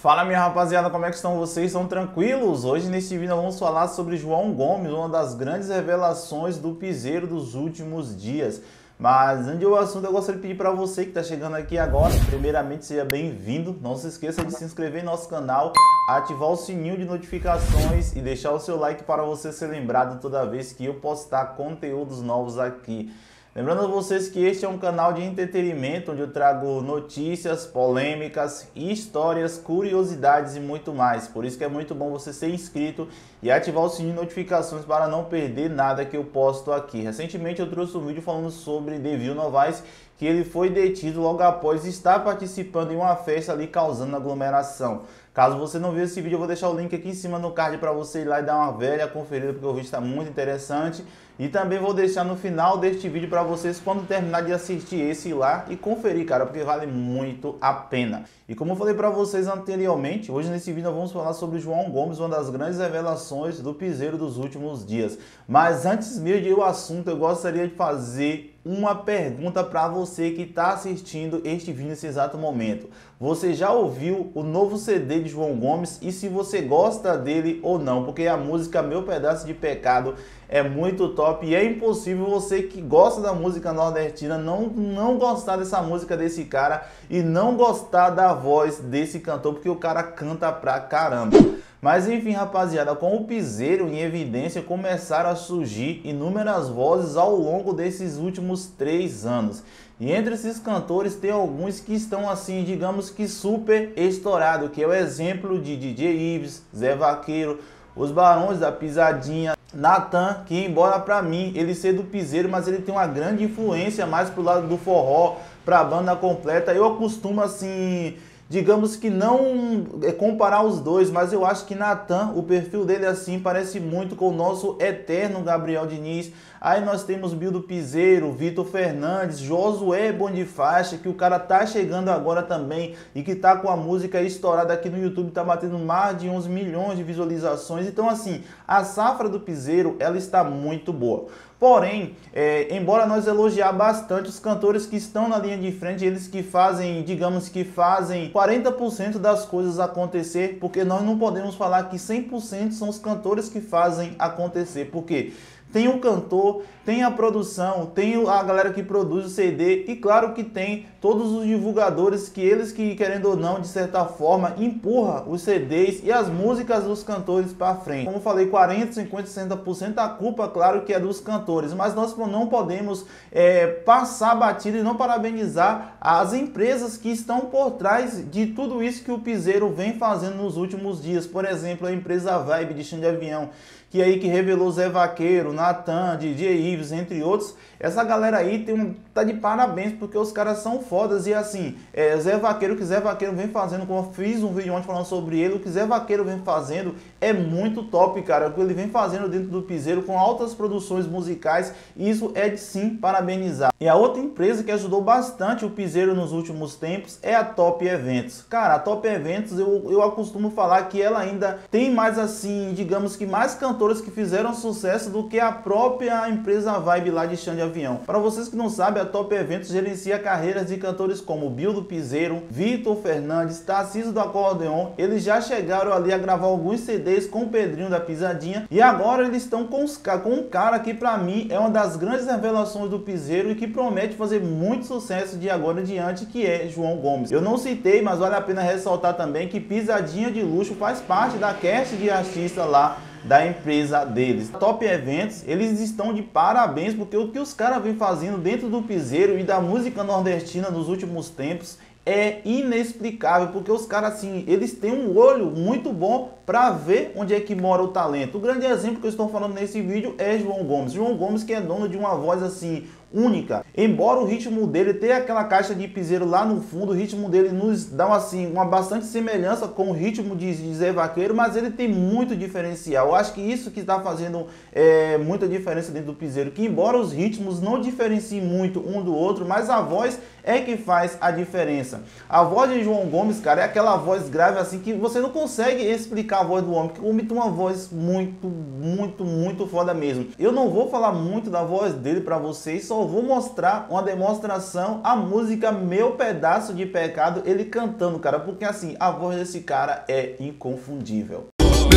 Fala minha rapaziada, como é que estão vocês? Estão tranquilos? Hoje neste vídeo vamos falar sobre João Gomes, uma das grandes revelações do piseiro dos últimos dias. Mas antes do assunto, eu gostaria de pedir para você que está chegando aqui agora, primeiramente seja bem-vindo. Não se esqueça de se inscrever em nosso canal, ativar o sininho de notificações e deixar o seu like para você ser lembrado toda vez que eu postar conteúdos novos aqui. Lembrando a vocês que este é um canal de entretenimento onde eu trago notícias, polêmicas, histórias, curiosidades e muito mais. Por isso que é muito bom você ser inscrito e ativar o sininho de notificações para não perder nada que eu posto aqui. Recentemente eu trouxe um vídeo falando sobre Devil Novaes, que ele foi detido logo após estar participando em uma festa ali causando aglomeração. Caso você não viu esse vídeo, eu vou deixar o link aqui em cima no card para você ir lá e dar uma velha conferida, porque o vídeo está muito interessante. E também vou deixar no final deste vídeo para vocês, quando terminar de assistir esse lá e conferir, cara, porque vale muito a pena. E como eu falei para vocês anteriormente, hoje nesse vídeo nós vamos falar sobre João Gomes, uma das grandes revelações do piseiro dos últimos dias. Mas antes mesmo de ir ao assunto, eu gostaria de fazer uma pergunta para você que está assistindo este vídeo nesse exato momento. Você já ouviu o novo CD de João Gomes e se você gosta dele ou não? Porque a música Meu Pedaço de Pecado é muito top e é impossível você que gosta da música nordestina não, não gostar dessa música desse cara e não gostar da voz desse cantor, porque o cara canta pra caramba. Mas enfim, rapaziada, com o piseiro em evidência, começaram a surgir inúmeras vozes ao longo desses últimos três anos. E entre esses cantores tem alguns que estão assim, digamos que super estourado, que é o exemplo de DJ Ives, Zé Vaqueiro, os Barões da Pisadinha, Natan, que embora para mim ele ser do piseiro, mas ele tem uma grande influência mais pro lado do forró, pra banda completa. Eu costumo assim, digamos que não é, comparar os dois, mas eu acho que Natan, o perfil dele assim parece muito com o nosso eterno Gabriel Diniz. Aí nós temos Bildo Piseiro, Vitor Fernandes, Josué Bondifaixa, que o cara tá chegando agora também e que tá com a música estourada aqui no YouTube, tá batendo mais de 11 milhões de visualizações. Então assim, a safra do Piseiro, ela está muito boa. Porém, é, embora nós elogiar bastante os cantores que estão na linha de frente, eles que fazem, digamos que fazem 40% das coisas acontecer, porque nós não podemos falar que 100% são os cantores que fazem acontecer, porque tem o cantor, tem a produção, tem a galera que produz o CD e claro que tem todos os divulgadores que eles que querendo ou não de certa forma empurra os CDs e as músicas dos cantores para frente. Como falei, 40, 50, 60% a culpa claro que é dos cantores, mas nós não podemos é, passar batida e não parabenizar as empresas que estão por trás de tudo isso que o Piseiro vem fazendo nos últimos dias. Por exemplo, a empresa Vibe de chão de avião que aí que revelou Zé Vaqueiro, Natan, DJ Ives, entre outros. Essa galera aí tem um, tá de parabéns porque os caras são fodas e assim, é, Zé Vaqueiro, o que Zé Vaqueiro vem fazendo, como eu fiz um vídeo ontem falando sobre ele, o que Zé Vaqueiro vem fazendo é muito top, cara. O que ele vem fazendo dentro do piseiro com altas produções musicais, isso é de sim parabenizar. E a outra empresa que ajudou bastante o piseiro nos últimos tempos é a Top Eventos. Cara, a Top Eventos eu, eu acostumo falar que ela ainda tem mais assim, digamos que mais cantores que fizeram sucesso do que a própria empresa Vibe lá de chão de avião. Para vocês que não sabem, a Top Eventos gerencia carreiras de cantores como Bill do Piseiro, Vitor Fernandes, Tarcísio do Acordeon. Eles já chegaram ali a gravar alguns CDs com o Pedrinho da Pisadinha. E agora eles estão com, com um cara que para mim é uma das grandes revelações do Piseiro e que promete fazer muito sucesso de agora em diante, que é João Gomes. Eu não citei, mas vale a pena ressaltar também que Pisadinha de Luxo faz parte da cast de artista lá da empresa deles. Top Eventos, eles estão de parabéns porque o que os caras vêm fazendo dentro do piseiro e da música nordestina nos últimos tempos é inexplicável, porque os caras assim, eles têm um olho muito bom para ver onde é que mora o talento. O grande exemplo que eu estou falando nesse vídeo é João Gomes. João Gomes que é dono de uma voz assim única. Embora o ritmo dele tenha aquela caixa de piseiro lá no fundo, o ritmo dele nos dá assim uma bastante semelhança com o ritmo de, de Zé Vaqueiro, mas ele tem muito diferencial. Eu acho que isso que está fazendo é, muita diferença dentro do piseiro, que embora os ritmos não diferenciem muito um do outro, mas a voz é que faz a diferença. A voz de João Gomes, cara, é aquela voz grave assim que você não consegue explicar a voz do homem, porque o tem uma voz muito, muito, muito foda mesmo. Eu não vou falar muito da voz dele para vocês, só só vou mostrar uma demonstração, a música Meu Pedaço de Pecado, ele cantando, cara, porque assim, a voz desse cara é inconfundível.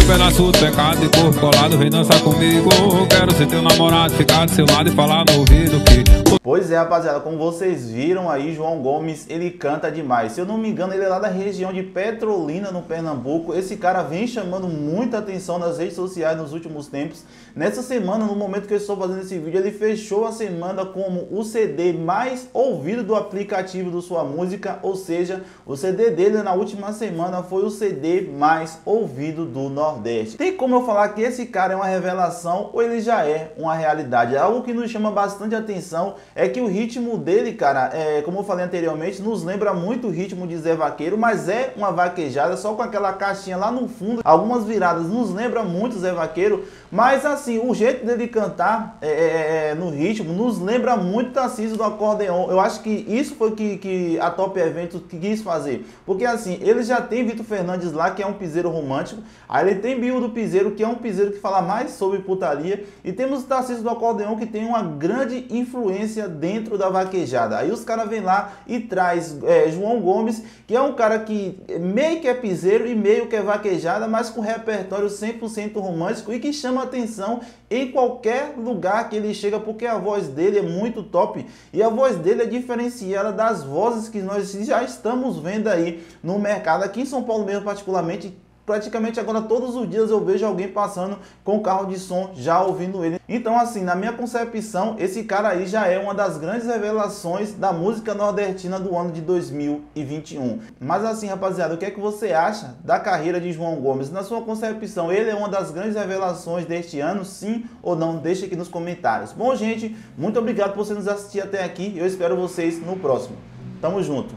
Pedaço de pecado e corpo colado, vem dançar comigo. Quero ser teu namorado, ficar do seu lado e falar no ouvido que. Pois é, rapaziada, como vocês viram aí, João Gomes, ele canta demais. Se eu não me engano, ele é lá da região de Petrolina, no Pernambuco. Esse cara vem chamando muita atenção nas redes sociais nos últimos tempos. Nessa semana, no momento que eu estou fazendo esse vídeo, ele fechou a semana como o CD mais ouvido do aplicativo do sua música, ou seja, o CD dele na última semana foi o CD mais ouvido do Nordeste. Tem como eu falar que esse cara é uma revelação ou ele já é uma realidade? Algo que nos chama bastante atenção é que o ritmo dele, cara, é, como eu falei anteriormente, nos lembra muito o ritmo de Zé Vaqueiro, mas é uma vaquejada só com aquela caixinha lá no fundo. Algumas viradas nos lembra muito Zé Vaqueiro, mas assim, o jeito dele cantar é, é, é no ritmo nos lembra muito Tarcísio do acordeon. Eu acho que isso foi que, que a Top Eventos quis fazer, porque assim, ele já tem Vitor Fernandes lá, que é um piseiro romântico, aí ele tem Bio do Piseiro, que é um piseiro que fala mais sobre putaria, e temos o Tarcísio do acordeon, que tem uma grande influência dentro da vaquejada. Aí os caras vêm lá e traz é, João Gomes, que é um cara que meio que é piseiro e meio que é vaquejada, mas com repertório 100% romântico e que chama atenção em qualquer lugar que ele chega, porque a voz dele é muito top e a voz dele é diferenciada das vozes que nós já estamos vendo aí no mercado, aqui em São Paulo mesmo particularmente, praticamente agora todos os dias eu vejo alguém passando com carro de som já ouvindo ele. Então assim, na minha concepção, esse cara aí já é uma das grandes revelações da música nordestina do ano de 2021. Mas assim, rapaziada, o que é que você acha da carreira de João Gomes? Na sua concepção, ele é uma das grandes revelações deste ano, sim ou não? Deixa aqui nos comentários. Bom, gente, muito obrigado por você nos assistir até aqui. Eu espero vocês no próximo. Tamo junto.